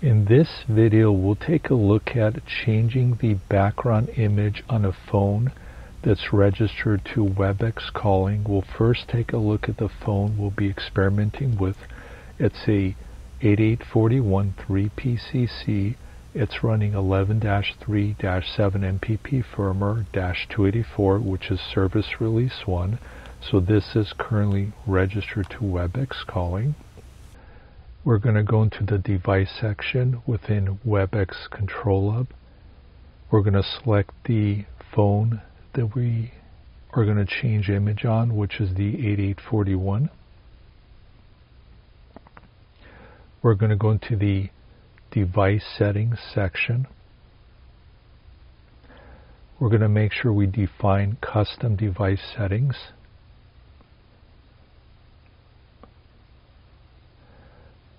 In this video, we'll take a look at changing the background image on a phone that's registered to WebEx calling. We'll first take a look at the phone we'll be experimenting with. It's a 8841 3PCC. It's running 11-3-7 MPP firmware-284, which is service release 1. So this is currently registered to WebEx calling. We're going to go into the device section within WebEx Control Hub. We're going to select the phone that we are going to change image on, which is the 8841. We're going to go into the device settings section. We're going to make sure we define custom device settings.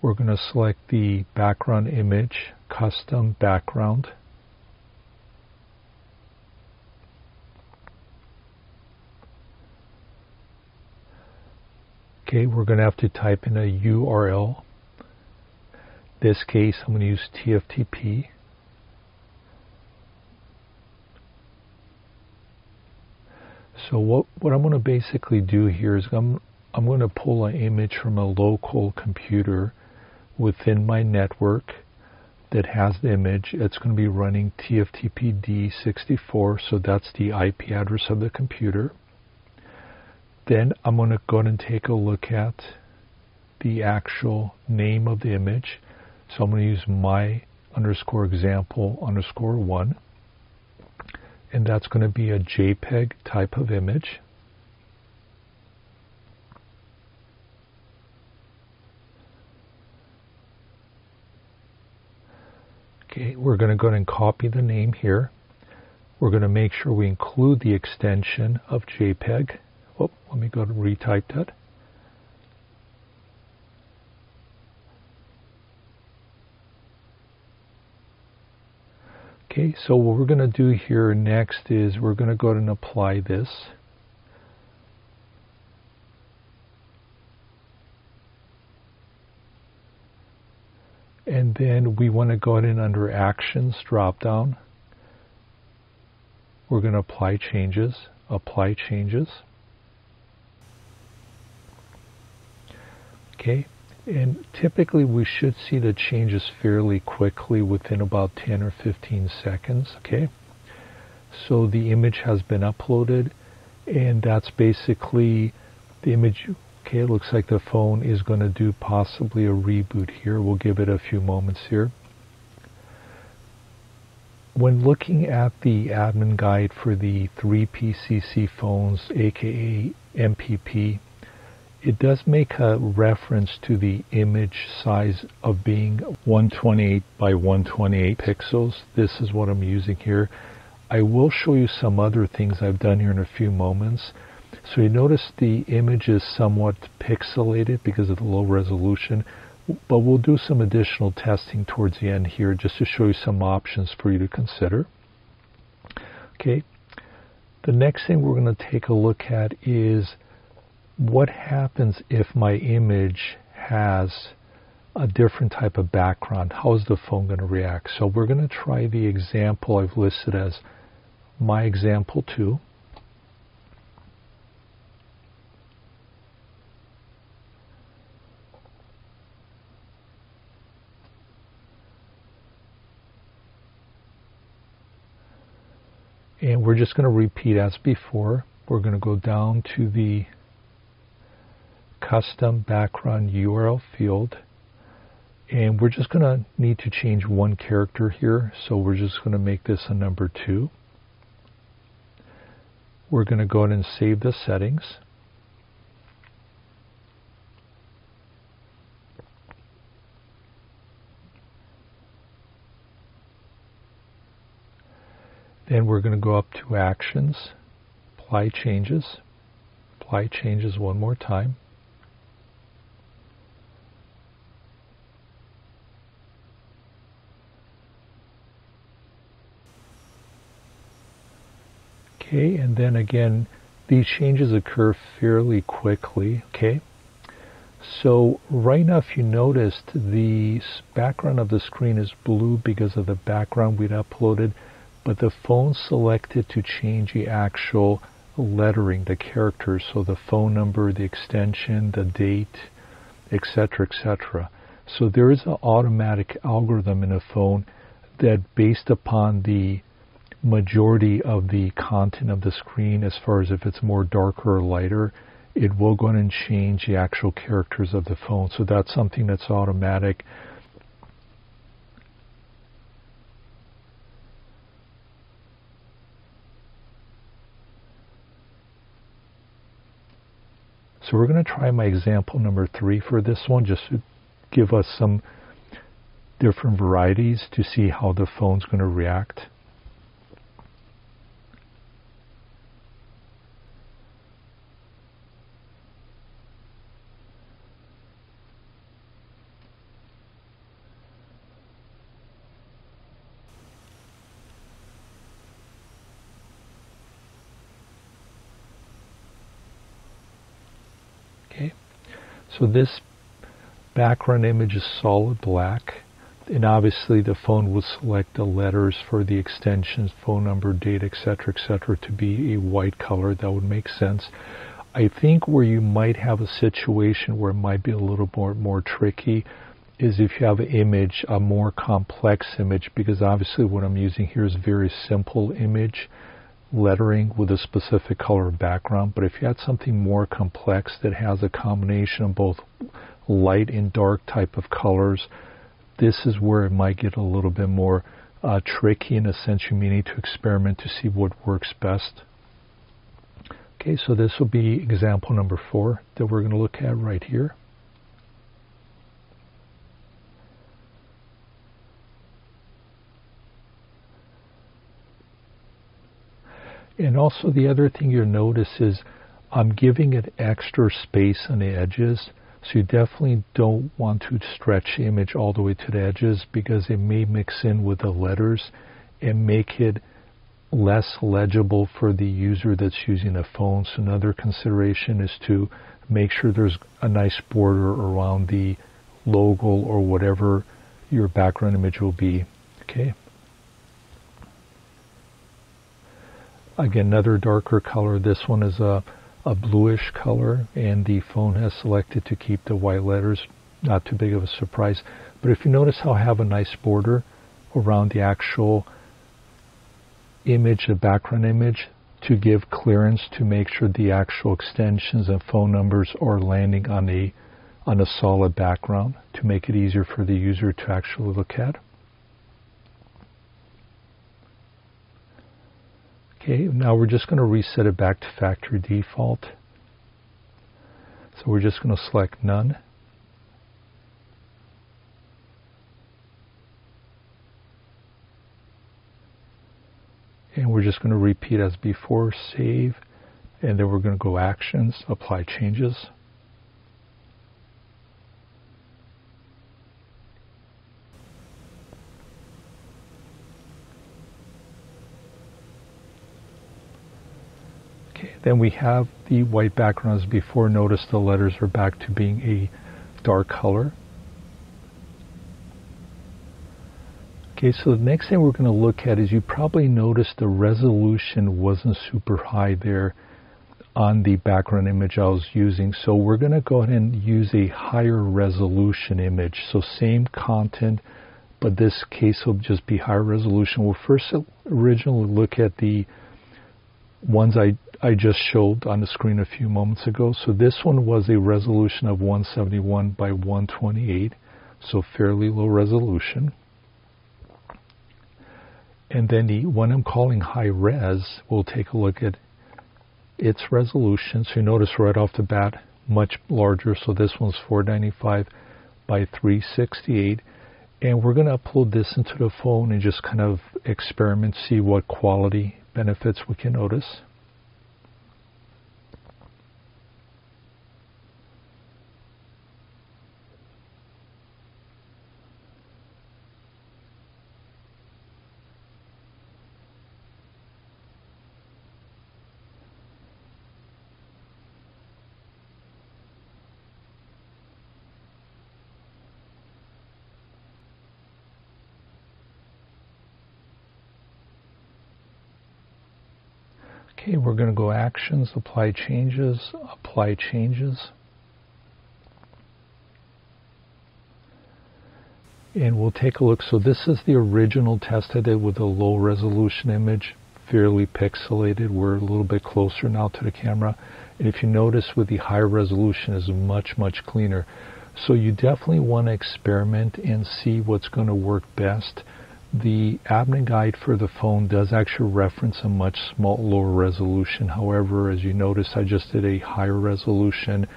We're going to select the background image, custom background. Okay, we're going to have to type in a URL. This case, I'm going to use TFTP. So what, what I'm going to basically do here is I'm, I'm going to pull an image from a local computer within my network that has the image. It's going to be running TFTPD64, so that's the IP address of the computer. Then I'm going to go and take a look at the actual name of the image. So I'm going to use my underscore example underscore one. And that's going to be a JPEG type of image. Okay, we're going to go ahead and copy the name here. We're going to make sure we include the extension of JPEG. Oh, let me go to retype that. Okay, so what we're going to do here next is we're going to go ahead and apply this. And then we want to go ahead and under Actions drop down, we're going to apply changes, apply changes. Okay, and typically we should see the changes fairly quickly within about 10 or 15 seconds. Okay, so the image has been uploaded, and that's basically the image. Okay, it looks like the phone is going to do possibly a reboot here. We'll give it a few moments here. When looking at the admin guide for the 3PCC phones, aka MPP, it does make a reference to the image size of being 128 by 128 pixels. This is what I'm using here. I will show you some other things I've done here in a few moments. So you notice the image is somewhat pixelated because of the low resolution, but we'll do some additional testing towards the end here just to show you some options for you to consider. Okay, the next thing we're going to take a look at is what happens if my image has a different type of background? How is the phone going to react? So we're going to try the example I've listed as my example 2. And we're just going to repeat as before. We're going to go down to the custom background URL field. And we're just going to need to change one character here. So we're just going to make this a number 2. We're going to go ahead and save the settings. Then we're going to go up to Actions, Apply Changes, Apply Changes one more time. Okay, and then again, these changes occur fairly quickly, okay? So right now, if you noticed, the background of the screen is blue because of the background we'd uploaded, but the phone selected to change the actual lettering, the characters, so the phone number, the extension, the date, etc., etc. So there is an automatic algorithm in a phone that, based upon the majority of the content of the screen, as far as if it's more darker or lighter, it will go in and change the actual characters of the phone. So that's something that's automatic. So we're going to try my example number three for this one, just to give us some different varieties to see how the phone's going to react. Okay, so this background image is solid black and obviously the phone will select the letters for the extensions, phone number, date, etc., etc., to be a white color. That would make sense. I think where you might have a situation where it might be a little more more tricky is if you have an image, a more complex image, because obviously what I'm using here is a very simple image lettering with a specific color background. But if you had something more complex that has a combination of both light and dark type of colors, this is where it might get a little bit more uh, tricky in a sense you may need to experiment to see what works best. Okay, so this will be example number four that we're going to look at right here. And also the other thing you'll notice is I'm giving it extra space on the edges. So you definitely don't want to stretch the image all the way to the edges because it may mix in with the letters and make it less legible for the user that's using a phone. So another consideration is to make sure there's a nice border around the logo or whatever your background image will be. Okay. Again, another darker color. This one is a, a bluish color, and the phone has selected to keep the white letters. Not too big of a surprise. But if you notice how I have a nice border around the actual image, the background image, to give clearance to make sure the actual extensions and phone numbers are landing on a on a solid background to make it easier for the user to actually look at. Okay, now we're just going to reset it back to factory default. So we're just going to select none. And we're just going to repeat as before, save, and then we're going to go actions, apply changes. Then we have the white background as before. Notice the letters are back to being a dark color. Okay, so the next thing we're going to look at is you probably noticed the resolution wasn't super high there on the background image I was using. So we're going to go ahead and use a higher resolution image. So same content, but this case will just be higher resolution. We'll first originally look at the ones I I just showed on the screen a few moments ago. So this one was a resolution of 171 by 128, so fairly low resolution. And then the one I'm calling high res, we'll take a look at its resolution. So you notice right off the bat, much larger. So this one's 495 by 368. And we're going to upload this into the phone and just kind of experiment, see what quality benefits we can notice. Okay, we're going to go Actions, Apply Changes, Apply Changes. And we'll take a look. So this is the original test I did with a low resolution image, fairly pixelated. We're a little bit closer now to the camera. And if you notice with the higher resolution is much, much cleaner. So you definitely want to experiment and see what's going to work best. The admin guide for the phone does actually reference a much small, lower resolution. However, as you notice, I just did a higher resolution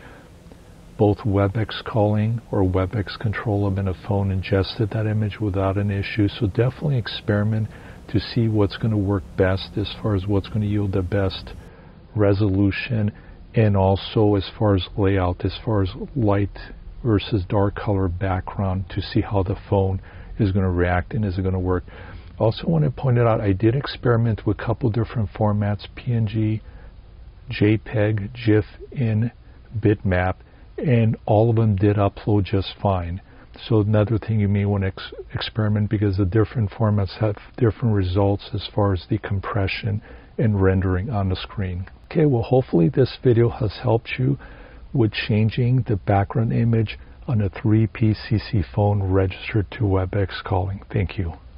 both WebEx calling or WebEx control in a phone ingested that image without an issue. So definitely experiment to see what's going to work best as far as what's going to yield the best resolution and also as far as layout, as far as light versus dark color background to see how the phone is going to react and is it going to work. Also want to point it out, I did experiment with a couple different formats, PNG, JPEG, GIF, in bitmap and all of them did upload just fine. So another thing you may want to ex experiment because the different formats have different results as far as the compression and rendering on the screen. Okay, well hopefully this video has helped you with changing the background image on a 3PCC phone registered to WebEx calling. Thank you.